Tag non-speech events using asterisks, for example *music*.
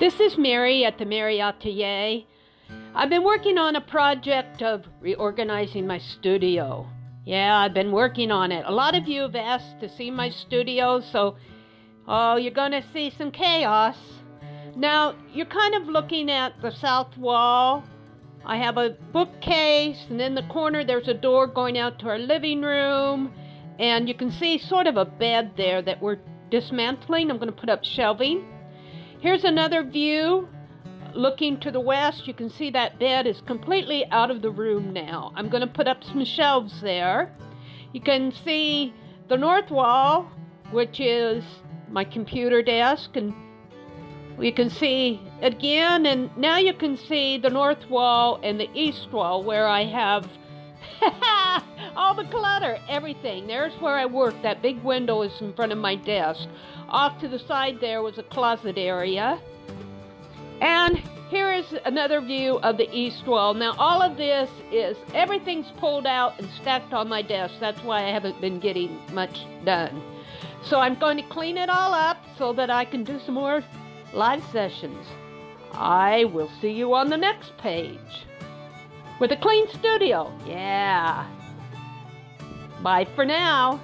This is Meri at the Meri Atelier. I've been working on a project of reorganizing my studio. Yeah, I've been working on it. A lot of you have asked to see my studio, so oh, you're going to see some chaos. Now, you're kind of looking at the south wall. I have a bookcase, and in the corner there's a door going out to our living room, and you can see sort of a bed there that we're dismantling. I'm going to put up shelving. Here's another view looking to the west. You can see that bed is completely out of the room now. I'm going to put up some shelves there. You can see the north wall, which is my computer desk, and you can see again, and now you can see the north wall and the east wall where I have *laughs* all the clutter, everything. There's where I work. That big window is in front of my desk. Off to the side there was a closet area. And here is another view of the east wall. Now all of this is, everything's pulled out and stacked on my desk. That's why I haven't been getting much done. So I'm going to clean it all up so that I can do some more live sessions. I will see you on the next page. With a clean studio. Yeah. Bye for now.